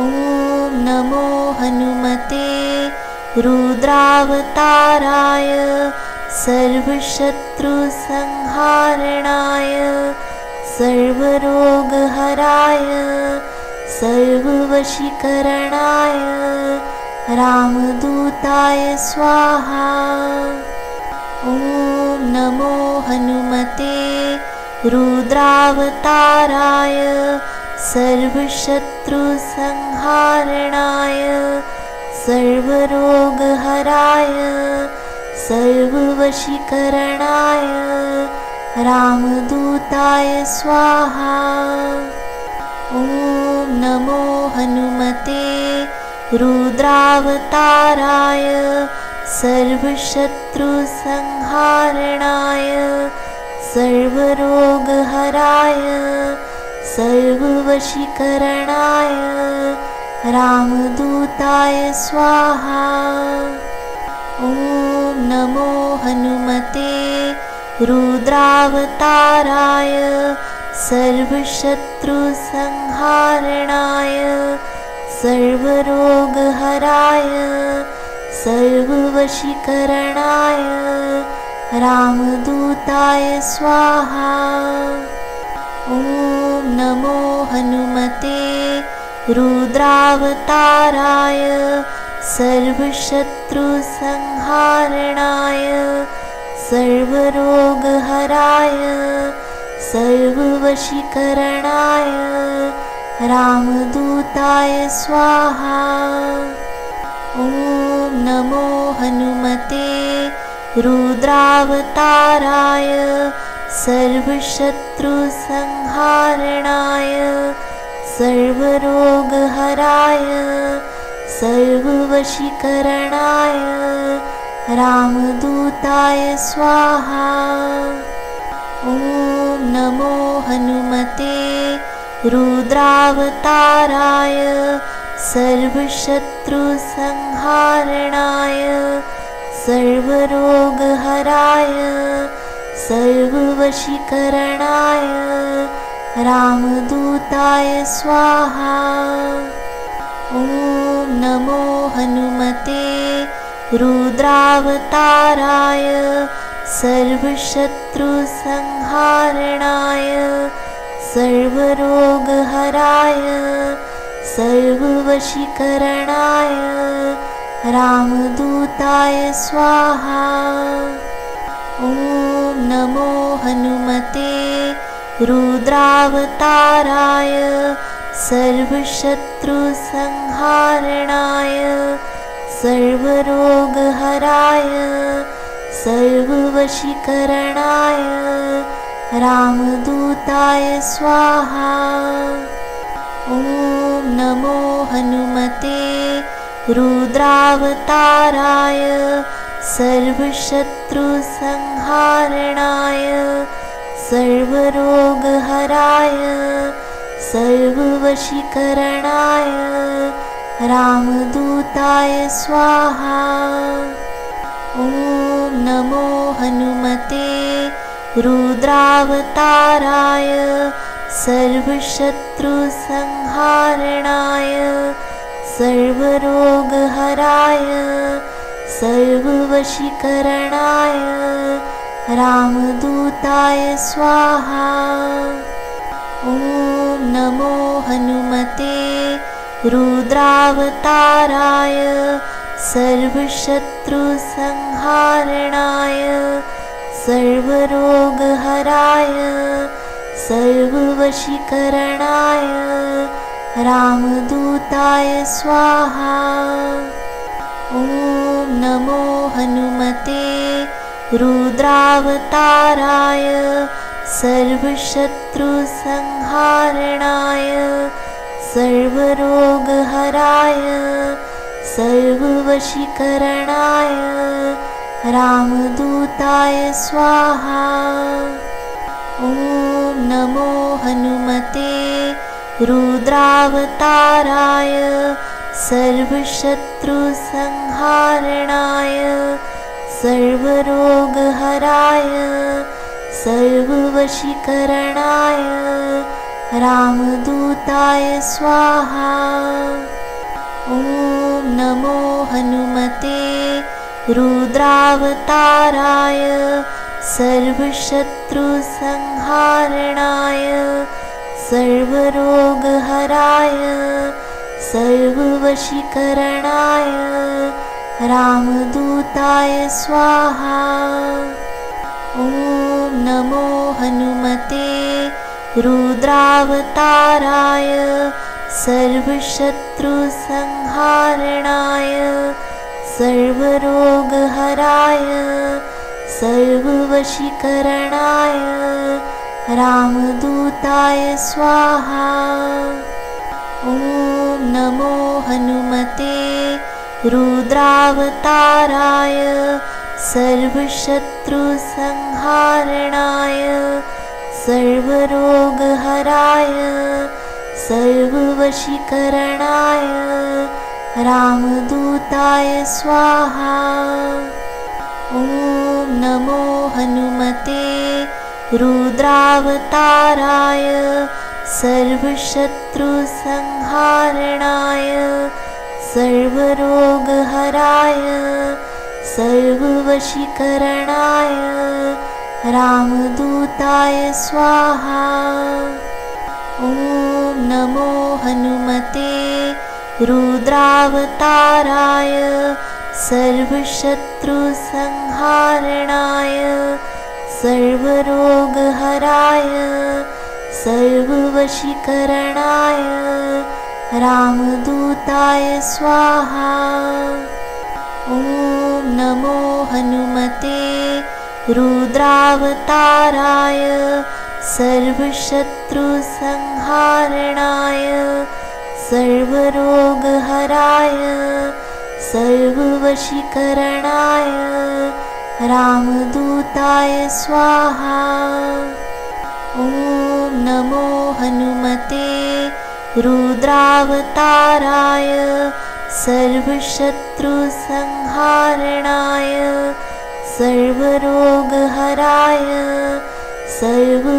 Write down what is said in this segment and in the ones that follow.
ॐ नमो हनुमते रुद्रावताराय सर्वशत्रुसंहारणाय सर्वरोगहराय सर्ववशीकरणाय रामदूताय स्वाहा। ॐ नमो हनुमते रुद्रावताराय सर्वशत्रुसंहारणाय सर्वरोगहराय सर्ववशीकरणाय रामदूताय स्वाहा। ॐ नमो हनुमते रुद्रावताराय सर्वशत्रुसंहारणाय सर्वरोगहराय सर्ववशीकरणाय रामदूताय स्वाहा। ॐ नमो हनुमते रुद्रावताराय सर्वशत्रुसंहारणाय सर्वरोगहराय सर्ववशीकरणाय रामदूताय स्वाहा। ॐ नमो हनुमते रुद्रावताराय सर्वशत्रुसंहारणाय सर्वरोगहराय सर्ववशीकरणाय रामदूताय स्वाहा। ॐ नमो हनुमते रुद्रावताराय सर्वशत्रुसंहारणाय सर्वरोगहराय सर्ववशीकरणाय रामदूताय स्वाहा। ॐ नमो हनुमते रुद्रावताराय सर्वशत्रुसंहारणाय सर्वरोगहराय सर्ववशीकरणाय रामदूताय स्वाहा। ॐ नमो हनुमते रुद्रावताराय सर्वशत्रुसंहारणाय सर्वरोगहराय सर्ववशीकरणाय रामदूताय स्वाहा। ॐ नमो हनुमते रुद्रावताराय सर्वशत्रुसंहारणाय सर्वरोगहराय सर्ववशीकरणाय रामदूताय स्वाहा। ॐ नमो हनुमते रुद्रावताराय सर्वशत्रुसंहारणाय सर्वरोगहराय सर्ववशीकरणाय रामदूताय स्वाहा। ॐ नमो हनुमते रुद्रावताराय सर्वशत्रुसंहारणाय सर्वरोगहराय सर्ववशीकरणाय रामदूताय स्वाहा। ॐ नमो हनुमते रुद्रावताराय सर्वशत्रुसंहारणाय सर्वरोगहराय सर्ववशीकरणाय रामदूताय स्वाहा ॐ नमो हनुमते रुद्रावताराय सर्वशत्रुसंहारणाय सर्वरोगहराय सर्ववशीकरणाय रामदूताय स्वाहा। ॐ नमो हनुमते रुद्रावताराय सर्वशत्रुसंहारणाय सर्वरोगहराय सर्ववशीकरणाय रामदूताय स्वाहा। नमो हनुमते रुद्रावताराय सर्वशत्रुसंहारणाय सर्वरोगहराय सर्ववशीकरणाय रामदूताय स्वाहा। ॐ नमो हनुमते रुद्रावताराय सर्वशत्रुसंहारणाय सर्वरोगहराय सर्ववशीकरणाय रामदूताय स्वाहा। ॐ नमो हनुमते रुद्रावताराय सर्वशत्रुसंहारणाय सर्वरोगहराय सर्ववशीकरणाय रामदूताय स्वाहा। ॐ नमो हनुमते रुद्रावताराय सर्वशत्रुसंहारणाय सर्वरोगहराय सर्ववशीकरणाय रामदूताय स्वाहा। ॐ नमो हनुमते रुद्रावताराय सर्वशत्रुसंहारणाय सर्वरोगहराय सर्ववशीकरणाय रामदूताय स्वाहा। ॐ नमो हनुमते रुद्रावताराय सर्वशत्रुसंहारणाय सर्वरोगहराय सर्ववशीकरणाय रामदूताय स्वाहा। ॐ नमो हनुमते रुद्रावताराय सर्वशत्रुसंहारणाय सर्वरोगहराय सर्ववशीकरणाय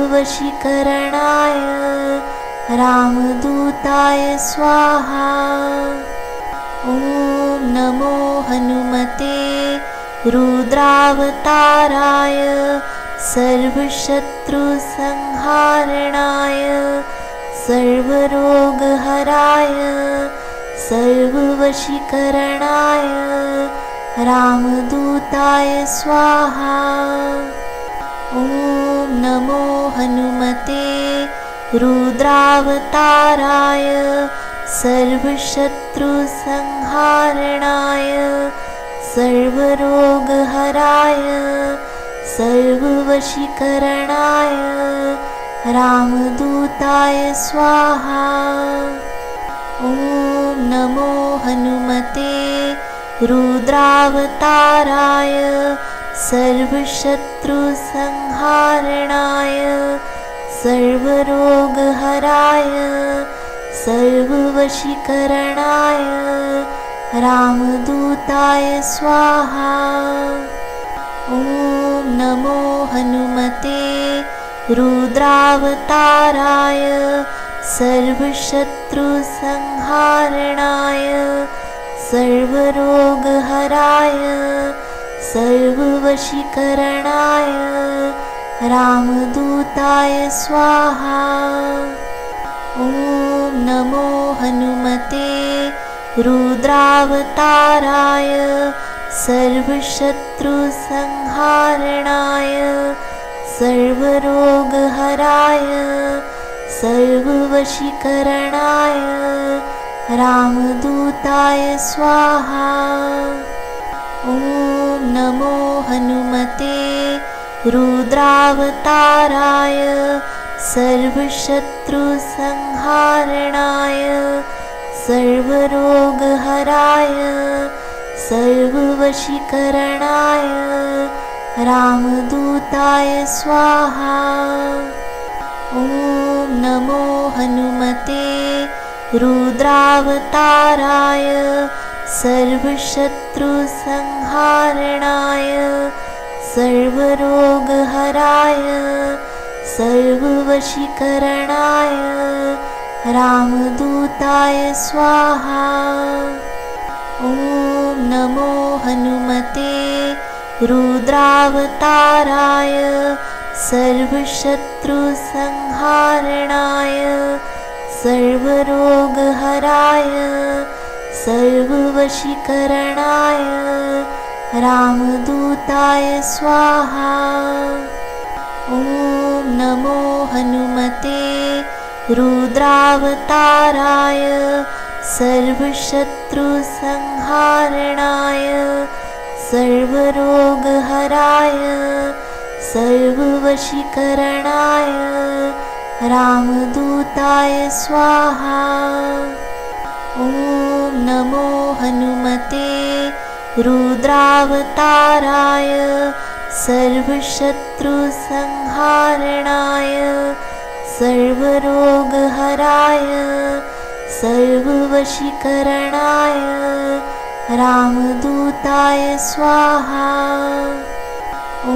रामदूताय स्वाहा। ॐ नमो हनुमते रुद्रावताराय सर्वशत्रुसंहारणाय सर्वरोगहराय सर्ववशीकरणाय रामदूताय स्वाहा। ॐ नमो हनुमते रुद्रावताराय सर्वशत्रुसंहारणाय सर्वरोगहराय सर्ववशीकरणाय रामदूताय स्वाहा। ॐ नमो हनुमते रुद्रावताराय सर्वशत्रुसंहारणाय सर्वरोगहराय सर्ववशीकरणाय रामदूताय स्वाहा। ॐ नमो हनुमते रुद्रावताराय सर्वशत्रुसंहारणाय सर्वरोगहराय सर्ववशीकरणाय रामदूताय स्वाहा। ॐ नमो हनुमते रुद्रावताराय सर्वशत्रुसंहारणाय सर्वरोगहराय सर्ववशीकरणाय रामदूताय स्वाहा। ॐ नमो हनुमते रुद्रावताराय सर्वशत्रुसंहारणाय सर्वरोगहराय सर्ववशीकरणाय रामदूताय स्वाहा। ॐ नमो हनुमते रुद्रावताराय सर्वशत्रुसंहारणाय सर्वरोगहराय सर्ववशीकरणाय रामदूताय स्वाहा। ॐ नमो हनुमते रुद्रावताराय सर्वशत्रुसंहारणाय सर्वरोगहराय सर्ववशीकरणाय रामदूताय स्वाहा। ॐ नमो हनुमते रुद्रावताराय सर्वशत्रुसंहारणाय सर्वरोगहराय सर्ववशीकरणाय रामदूताय स्वाहा। ॐ नमो हनुमते रुद्रावताराय सर्वशत्रुसंहारणाय सर्वरोगहराय सर्ववशीकरणाय रामदूताय स्वाहा। ॐ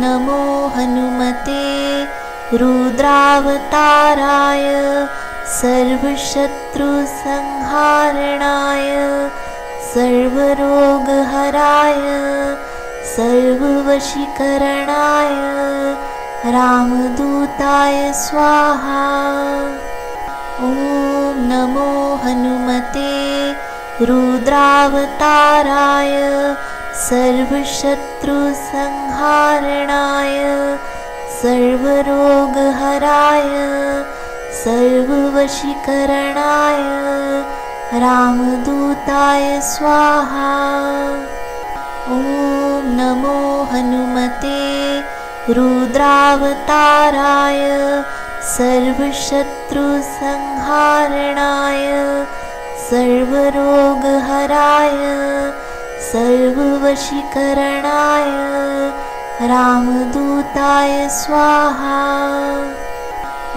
नमो हनुमते रुद्रावताराय सर्वशत्रुसंहारणाय सर्वरोगहराय सर्ववशीकरणाय रामदूताय स्वाहा। ॐ नमो हनुमते रुद्रावताराय सर्वशत्रुसंहारणाय सर्वरोगहराय सर्ववशीकरणाय रामदूताय स्वाहा। ॐ नमो हनुमते रुद्रावताराय सर्वशत्रुसंहारणाय सर्वरोगहराय सर्ववशीकरणाय रामदूताय स्वाहा।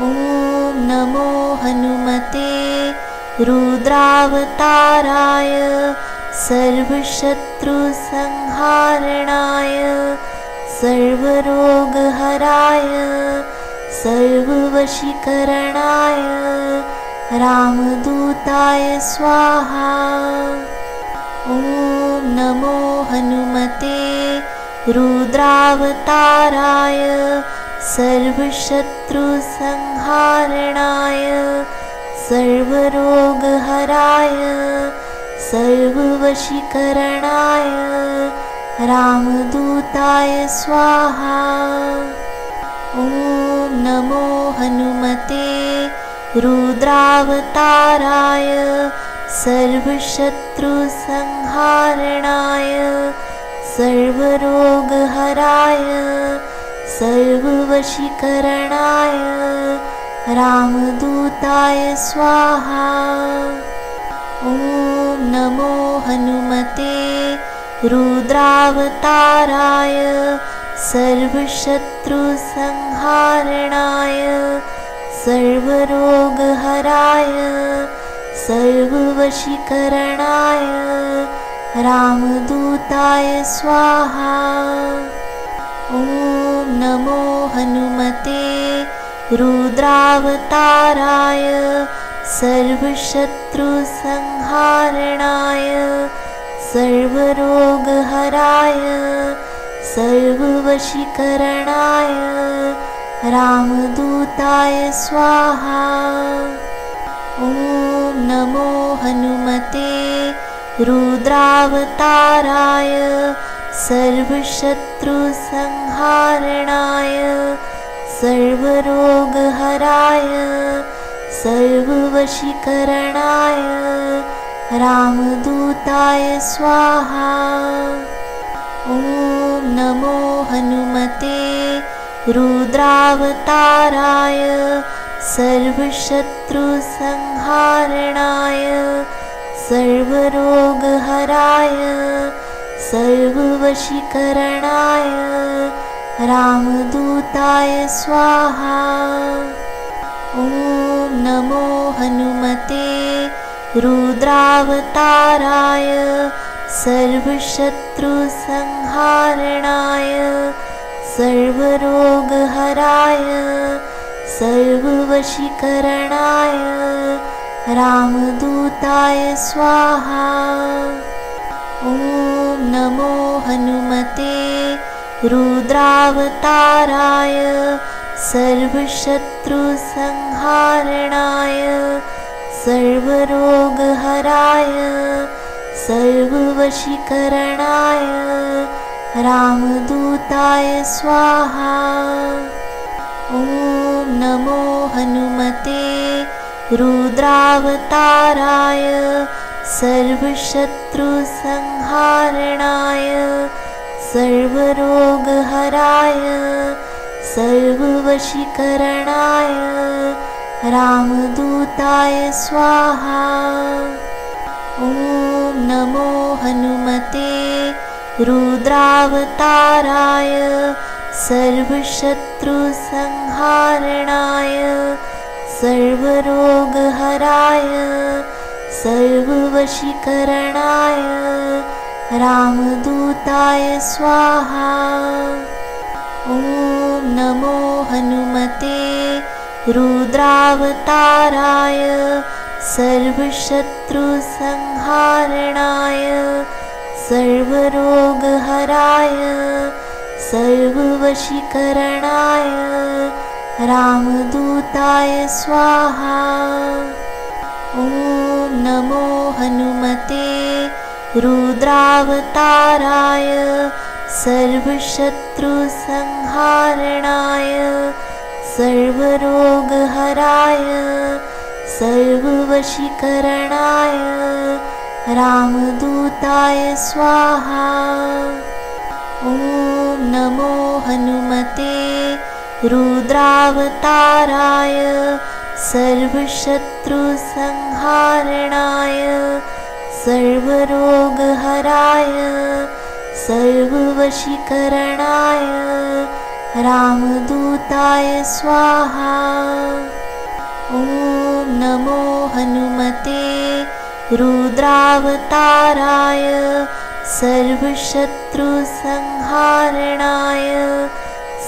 ॐ नमो हनुमते रुद्रावताराय सर्वशत्रुसंहारणाय सर्वरोगहराय सर्ववशीकरणाय रामदूताय स्वाहा। ॐ नमो हनुमते रुद्रावताराय सर्वशत्रुसंहारणाय सर्वरोगहराय सर्ववशीकरणाय रामदूताय स्वाहा। ॐ नमो हनुमते रुद्रावताराय सर्वशत्रुसंहारणाय सर्वरोगहराय सर्ववशीकरणाय रामदूताय स्वाहा। ॐ नमो हनुमते रुद्रावताराय सर्वशत्रुसंहारणाय सर्वरोगहराय सर्ववशीकरणाय रामदूताय स्वाहा। ॐ नमो हनुमते रुद्रावताराय सर्वशत्रुसंहारणाय सर्वरोगहराय सर्ववशीकरणाय रामदूताय स्वाहा। ॐ नमो हनुमते रुद्रावताराय सर्वशत्रुसंहारणाय सर्वरोगहराय सर्ववशीकरणाय रामदूताय स्वाहा। ॐ नमो हनुमते रुद्रावताराय सर्वशत्रुसंहारणाय सर्वरोगहराय सर्ववशीकरणाय रामदूताय स्वाहा। ॐ नमो हनुमते रुद्रावताराय सर्वशत्रुसंहारणाय सर्वरोगहराय सर्ववशीकरणाय रामदूताय स्वाहा। ॐ नमो हनुमते रुद्रावताराय सर्वशत्रुसंहारणाय सर्वरोगहराय सर्ववशीकरणाय रामदूताय स्वाहा। ॐ नमो हनुमते रुद्रावताराय सर्वशत्रुसंहारणाय सर्वरोगहराय सर्ववशीकरणाय रामदूताय स्वाहा। ॐ नमो रुद्रावताराय सर्वशत्रुसंहारणाय सर्वरोगहराय सर्ववशीकरणाय रामदूताय स्वाहा। ॐ नमो हनुमते रुद्रावताराय सर्वशत्रुसंहारणाय सर्वरोगहराय सर्ववशीकरणाय रामदूताय स्वाहा। ॐ नमो हनुमते रुद्रावताराय सर्वशत्रुसंहारणाय सर्वरोगहराय सर्ववशीकरणाय रामदूताय स्वाहा। ॐ नमो हनुमते रुद्रावताराय सर्वशत्रुसंहारणाय सर्वरोगहराय सर्ववशीकरणाय रामदूताय स्वाहा। ॐ नमो हनुमते रुद्रावताराय सर्वशत्रुसंहारणाय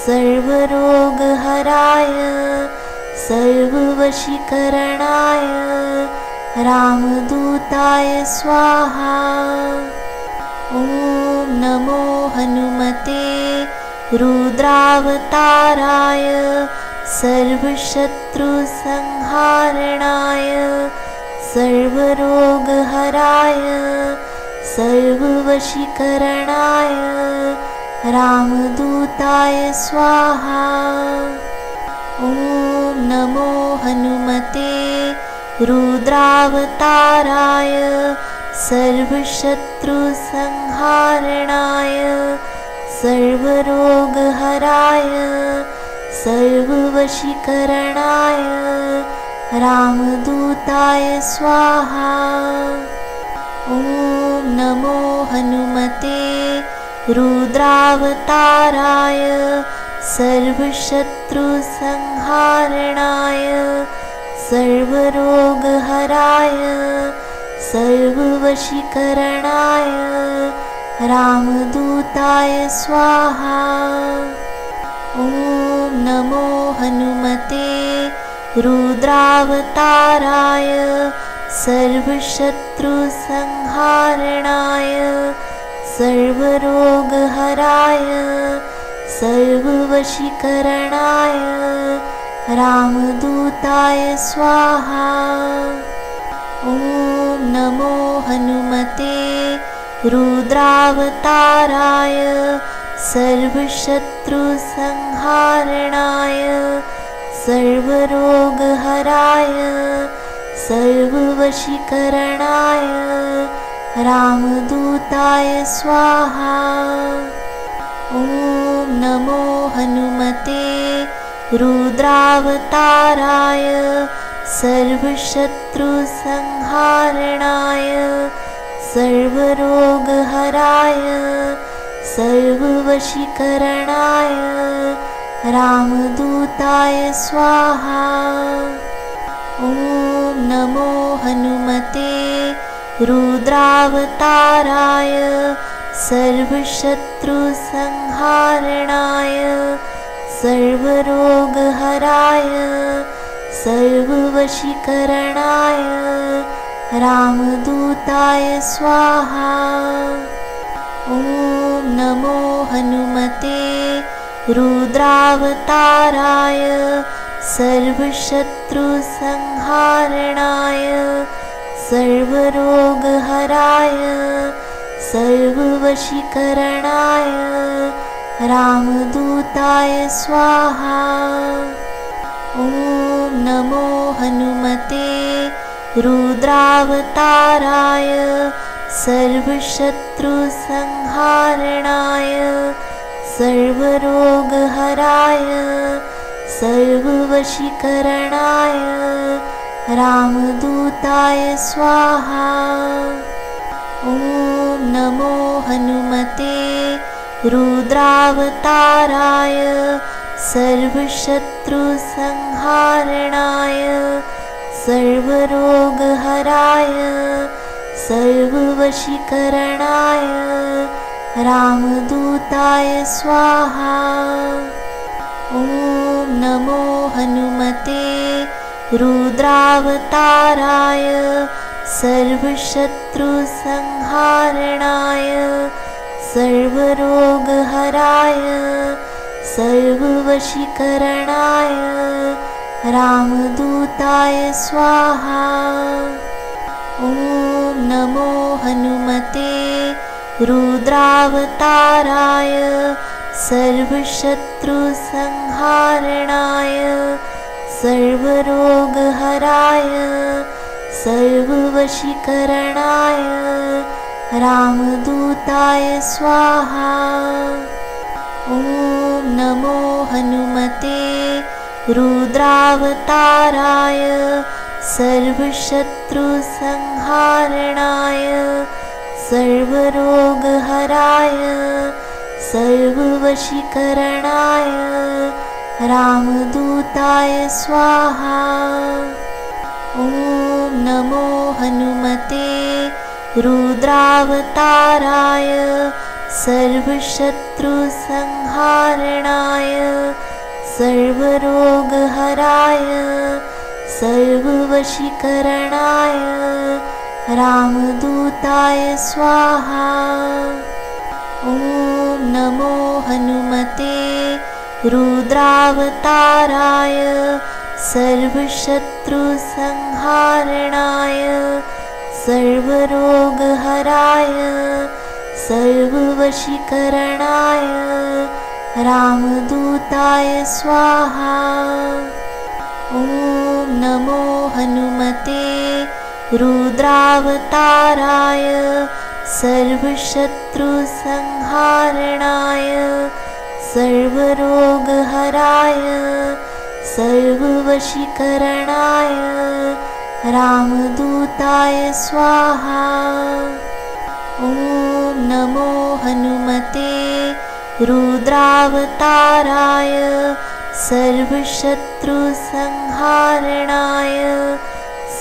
सर्वरोगहराय सर्ववशीकरणाय रामदूताय स्वाहा। ॐ नमो हनुमते रुद्रावताराय सर्वशत्रुसंहारणाय सर्वरोगहराय सर्ववशीकरणाय रामदूताय स्वाहा। ॐ नमो हनुमते रुद्रावताराय सर्वशत्रुसंहारणाय सर्वरोगहराय सर्ववशीकरणाय रामदूताय स्वाहा। ॐ नमो हनुमते रुद्रावताराय सर्वशत्रुसंहारणाय सर्वरोगहराय सर्ववशीकरणाय रामदूताय स्वाहा। ॐ नमो हनुमते रुद्रावताराय सर्वशत्रुसंहारणाय सर्वरोगहराय सर्ववशीकरणाय रामदूताय स्वाहा। ॐ नमो हनुमते रुद्रावताराय सर्वशत्रुसंहारणाय सर्वरोगहराय सर्ववशीकरणाय रामदूताय स्वाहा। ॐ नमो हनुमते रुद्रावताराय सर्वशत्रुसंहारणाय सर्वरोगहराय सर्ववशीकरणाय रामदूताय स्वाहा। ॐ नमो हनुमते रुद्रावताराय सर्वशत्रुसंहारणाय सर्वरोगहराय सर्ववशीकरणाय रामदूताय स्वाहा। ॐ नमो हनुमते रुद्रावताराय सर्वशत्रुसंहारणाय सर्वरोगहराय सर्ववशीकरणाय रामदूताय स्वाहा। ॐ नमो हनुमते रुद्रावताराय सर्वशत्रुसंहारणाय सर्वरोगहराय सर्ववशीकरणाय रामदूताय स्वाहा। ॐ नमो हनुमते रुद्रावताराय सर्वशत्रुसंहारणाय सर्वरोगहराय सर्ववशीकरणाय रामदूताय स्वाहा। ॐ नमो हनुमते रुद्रावताराय सर्वशत्रुसंहारणाय सर्वरोगहराय सर्ववशीकरणाय रामदूताय स्वाहा। ॐ नमो हनुमते रुद्रावताराय सर्वशत्रुसंहारणाय सर्वरोगहराय सर्ववशीकरणाय रामदूताय स्वाहा। ॐ नमो हनुमते रुद्रावताराय सर्वशत्रुसंहारणाय सर्वरोगहराय सर्ववशीकरणाय रामदूताय स्वाहा। ॐ नमो हनुमते रुद्रावताराय सर्वशत्रुसंहारणाय सर्वरोगहराय सर्ववशीकरणाय रामदूताय स्वाहा। ॐ नमो हनुमते रुद्रावताराय सर्वशत्रुसंहारणाय सर्वरोगहराय सर्ववशीकरणाय रामदूताय स्वाहा। ॐ नमो हनुमते रुद्रावताराय सर्वशत्रुसंहारणाय सर्वरोगहराय सर्ववशीकरणाय रामदूताय स्वाहा। ॐ नमो हनुमते रुद्रावताराय सर्वशत्रुसंहारणाय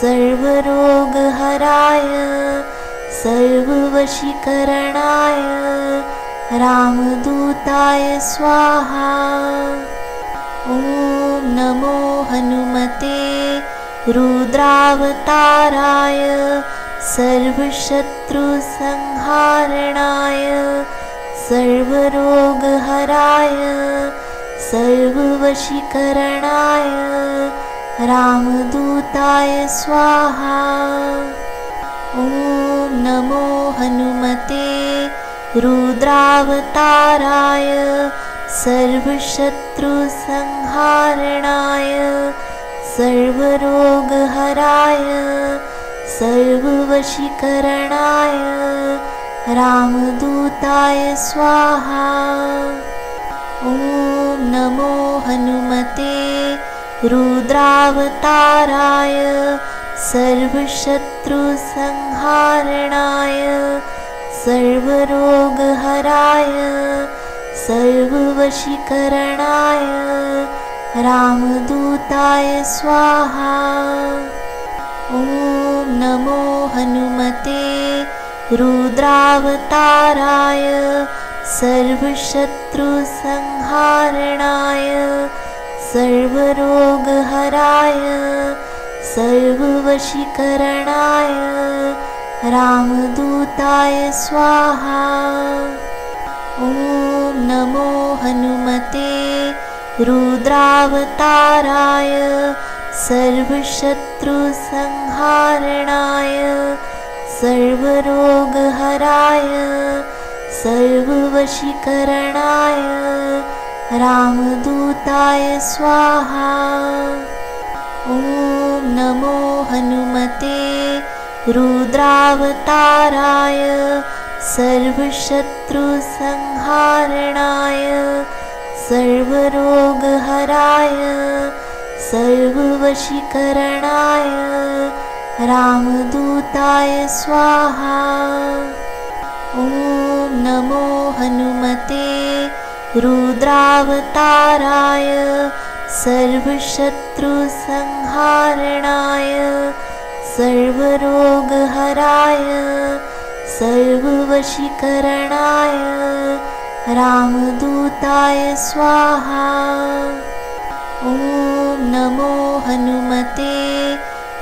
सर्वरोगहराय सर्ववशीकरणाय रामदूताय स्वाहा। ॐ नमो हनुमते रुद्रावताराय सर्वशत्रुसंहारणाय सर्वरोगहराय सर्ववशीकरणाय रामदूताय स्वाहा। ॐ नमो हनुमते रुद्रावताराय सर्वशत्रुसंहारणाय सर्वरोगहराय सर्ववशीकरणाय रामदूताय स्वाहा। ॐ नमो हनुमते रुद्रावताराय सर्वशत्रुसंहारणाय सर्वरोगहराय सर्ववशीकरणाय रामदूताय स्वाहा। ॐ नमो हनुमते रुद्रावताराय सर्वशत्रुसंहारणाय सर्वरोगहराय सर्ववशीकरणाय रामदूताय स्वाहा। ॐ नमो हनुमते रुद्रावताराय सर्वशत्रुसंहारणाय सर्वरोगहराय सर्ववशीकरणाय रामदूताय स्वाहा। ॐ नमो हनुमते रुद्रावताराय सर्वशत्रुसंहारणाय सर्वरोगहराय सर्ववशीकरणाय रामदूताय स्वाहा। ॐ नमो हनुमते रुद्रावताराय सर्वशत्रुसंहारणाय सर्वरोगहराय सर्ववशीकरणाय रामदूताय स्वाहा। ॐ नमो हनुमते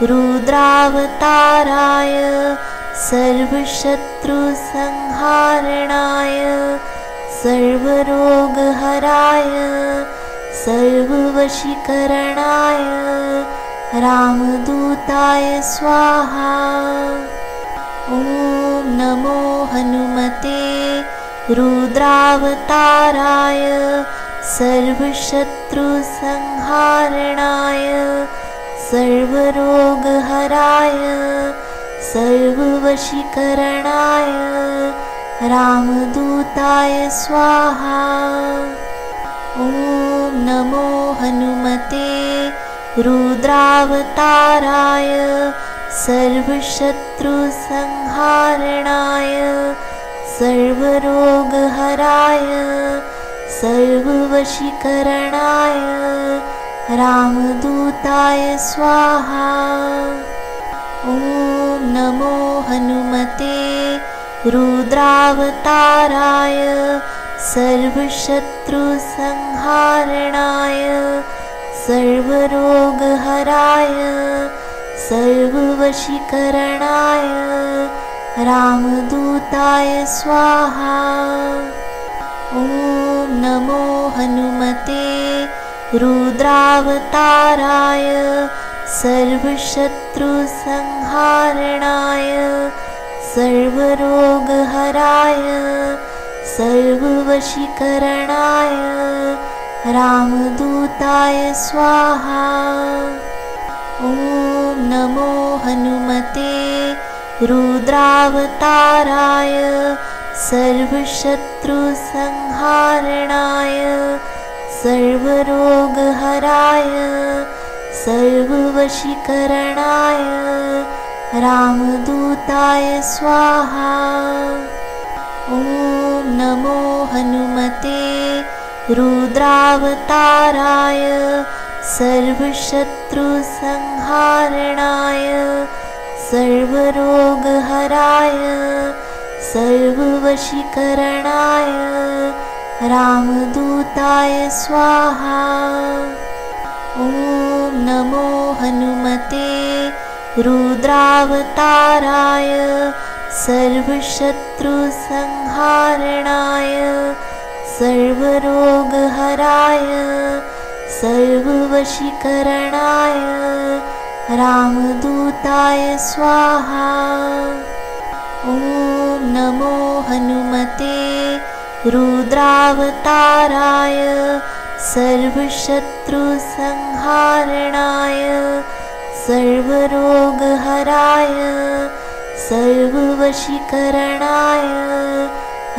रुद्रावताराय सर्वशत्रुसंहारणाय सर्वरोगहराय सर्ववशीकरणाय रामदूताय स्वाहा। ॐ नमो हनुमते रुद्रावताराय सर्वशत्रुसंहारणाय सर्वरोगहराय सर्ववशीकरणाय रामदूताय स्वाहा। ॐ नमो हनुमते रुद्रावताराय सर्वशत्रुसंहारणाय सर्वरोगहराय सर्ववशीकरणाय रामदूताय स्वाहा। ॐ नमो हनुमते रुद्रावताराय सर्वशत्रुसंहारणाय सर्वरोगहराय सर्ववशीकरणाय रामदूताय स्वाहा। ॐ नमो हनुमते रुद्रावताराय सर्वशत्रुसंहारणाय सर्वरोगहराय सर्ववशीकरणाय रामदूताय स्वाहा। ॐ नमो हनुमते रुद्रावताराय सर्वशत्रुसंहारणाय सर्वरोगहराय सर्ववशीकरणाय रामदूताय स्वाहा। ॐ नमो हनुमते रुद्रावताराय सर्वशत्रुसंहारणाय सर्वरोगहराय सर्ववशीकरणाय रामदूताय स्वाहा। ॐ नमो हनुमते रुद्रावताराय सर्वशत्रुसंहारणाय सर्वरोगहराय सर्ववशीकरणाय रामदूताय स्वाहा। ॐ नमो हनुमते रुद्रावताराय सर्वशत्रुसंहारणाय सर्वरोगहराय सर्ववशीकरणाय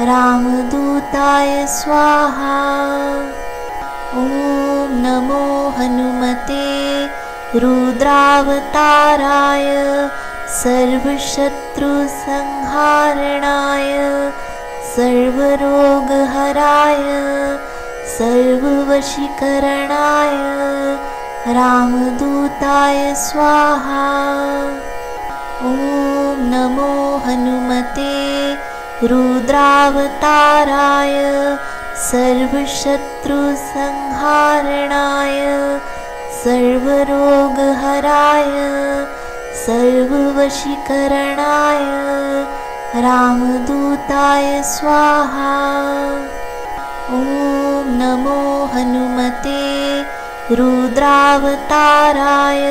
रामदूताय स्वाहा। ॐ नमो हनुमते रुद्रावताराय सर्वशत्रुसंहारणाय सर्वरोगहराय सर्ववशीकरणाय रामदूताय स्वाहा। ॐ नमो हनुमते रुद्रावताराय सर्वशत्रुसंहारणाय सर्वरोगहराय सर्ववशीकरणाय रामदूताय स्वाहा। ॐ नमो हनुमते रुद्रावताराय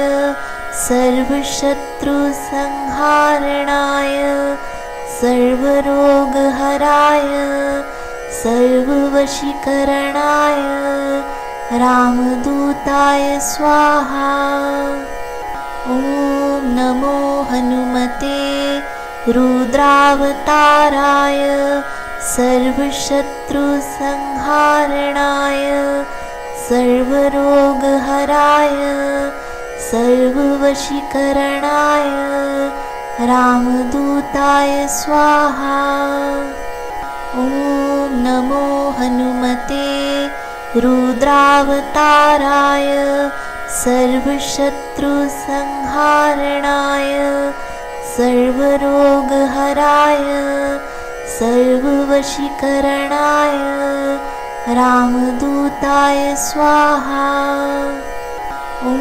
सर्वशत्रुसंहारणाय सर्वरोगहराय सर्ववशीकरणाय रामदूताय स्वाहा। ॐ नमो हनुमते रुद्रावताराय सर्वशत्रुसंहारणाय सर्वरोगहराय सर्ववशीकरणाय रामदूताय स्वाहा। ॐ नमो हनुमते रुद्रावताराय सर्वशत्रुसंहारणाय सर्वरोगहराय सर्ववशीकरणाय रामदूताय स्वाहा। ॐ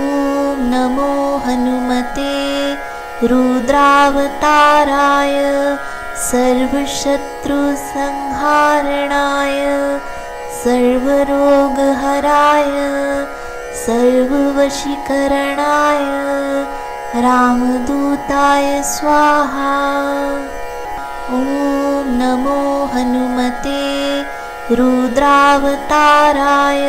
नमो हनुमते रुद्रावताराय सर्वशत्रुसंहारणाय सर्वरोगहराय सर्ववशीकरणाय रामदूताय स्वाहा। ॐ नमो हनुमते रुद्रावताराय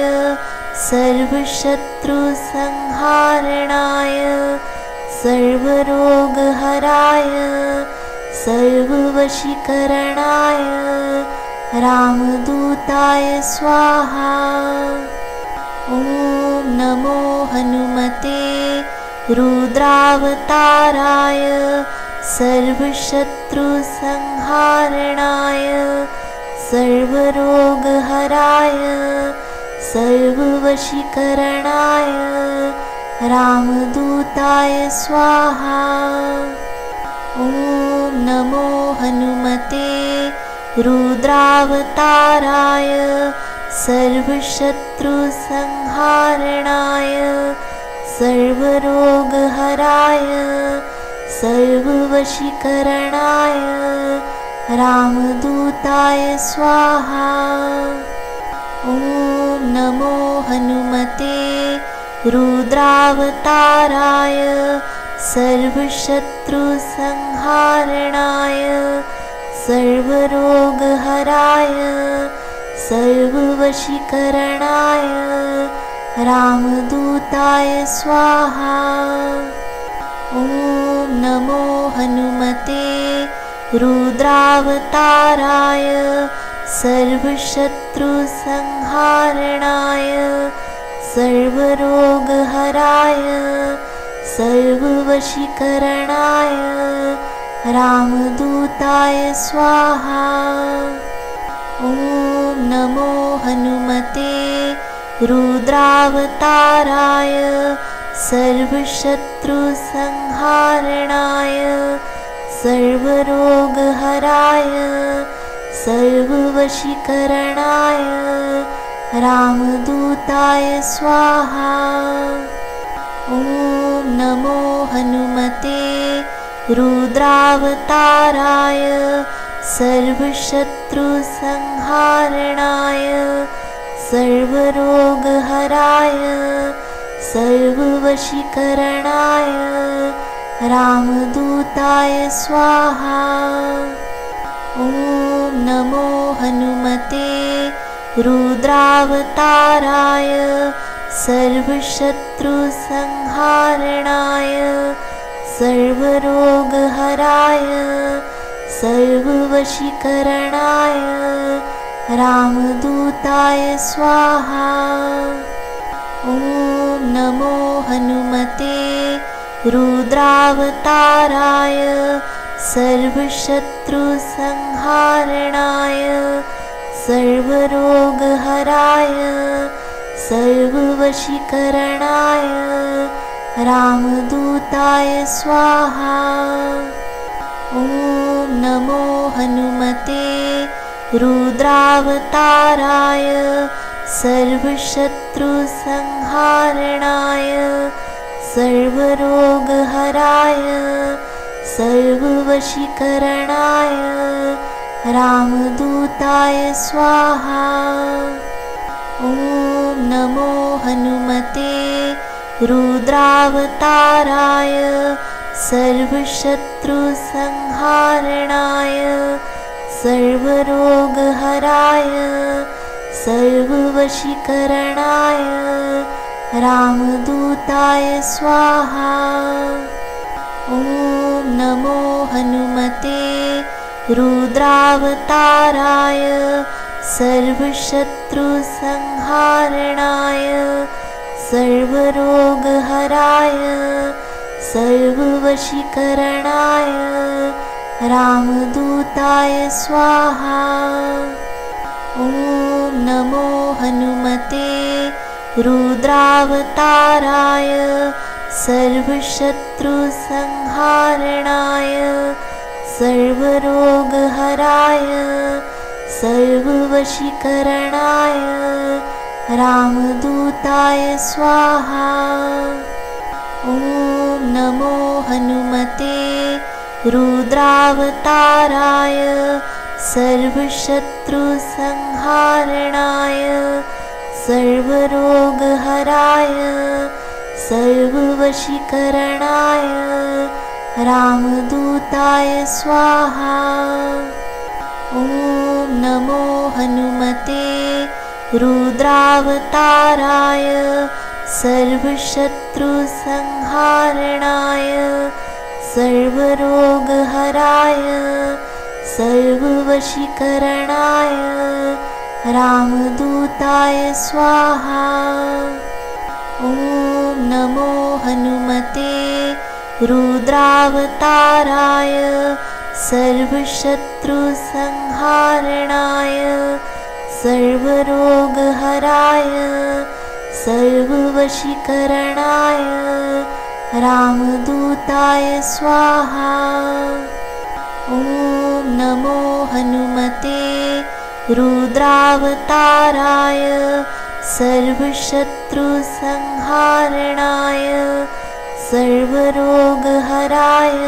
सर्वशत्रुसंहारणाय सर्वरोगहराय सर्ववशीकरणाय रामदूताय स्वाहा। ॐ नमो हनुमते रुद्रावताराय सर्वशत्रुसंहारणाय सर्वरोगहराय सर्ववशीकरणाय रामदूताय स्वाहा। ॐ नमो हनुमते रुद्रावताराय सर्वशत्रुसंहारणाय सर्वरोगहराय सर्ववशीकरणाय रामदूताय स्वाहा। ॐ नमो हनुमते रुद्रावताराय सर्वशत्रुसंहारणाय सर्वरोगहराय सर्ववशीकरणाय रामदूताय स्वाहा। ॐ नमो हनुमते रुद्रावताराय सर्वशत्रुसंहारणाय सर्वरोगहराय सर्ववशीकरणाय रामदूताय स्वाहा। ॐ नमो हनुमते रुद्रावताराय सर्वशत्रुसंहारणाय सर्वरोगहराय सर्ववशीकरणाय रामदूताय स्वाहा। ॐ नमो हनुमते रुद्रावताराय सर्वशत्रुसंहारणाय सर्वरोगहराय सर्ववशीकरणाय रामदूताय स्वाहा। ॐ नमो हनुमते रुद्रावताराय सर्वशत्रुसंहारणाय सर्वरोगहराय सर्ववशीकरणाय रामदूताय स्वाहा। ॐ नमो हनुमते रुद्रावताराय सर्वशत्रुसंहारणाय सर्वरोगहराय सर्ववशीकरणाय रामदूताय स्वाहा। ॐ नमो हनुमते रुद्रावताराय सर्वशत्रुसंहारणाय सर्वरोगहराय सर्ववशीकरणाय रामदूताय स्वाहा। ॐ नमो हनुमते रुद्रावताराय सर्वशत्रुसंहारणाय सर्वरोगहराय सर्ववशीकरणाय रामदूताय स्वाहा। ॐ नमो हनुमते रुद्रावताराय सर्वशत्रुसंहारणाय सर्वरोगहराय सर्ववशीकरणाय रामदूताय स्वाहा। ॐ नमो हनुमते रुद्रावताराय सर्वशत्रुसंहारणाय सर्वरोगहराय सर्ववशीकरणाय रामदूताय स्वाहा। ॐ नमो हनुमते रुद्रावताराय सर्वशत्रुसंहारणाय सर्वरोगहराय सर्ववशीकरणाय रामदूताय स्वाहा। ॐ नमो हनुमते रुद्रावताराय सर्वशत्रुसंहारणाय सर्वरोगहराय सर्ववशीकरणाय रामदूताय स्वाहा। ॐ नमो हनुमते रुद्रावताराय सर्वशत्रुसंहारणाय सर्वरोगहराय सर्ववशीकरणाय रामदूताय स्वाहा। ॐ नमो हनुमते रुद्रावताराय सर्वशत्रुसंहारणाय सर्वरोगहराय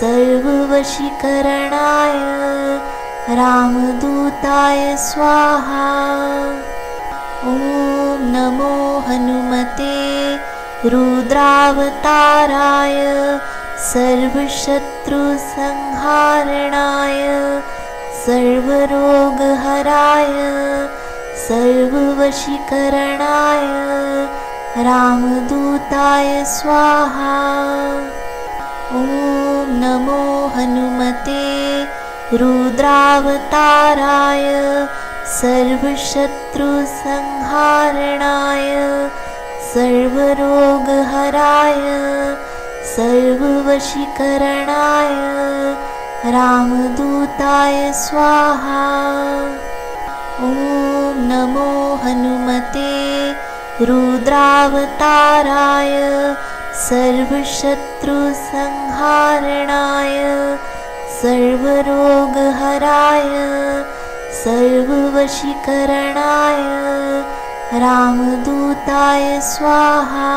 सर्ववशीकरणाय रामदूताय स्वाहा। ॐ नमो हनुमते रुद्रावताराय सर्वशत्रुसंहारणाय सर्वरोगहराय सर्ववशीकरणाय रामदूताय स्वाहा। ॐ नमो हनुमते रुद्रावताराय सर्वशत्रुसंहारणाय सर्वरोगहराय सर्ववशीकरणाय रामदूताय स्वाहा। ॐ नमो हनुमते रुद्रावताराय सर्वशत्रुसंहारणाय सर्वरोगहराय सर्ववशीकरणाय रामदूताय स्वाहा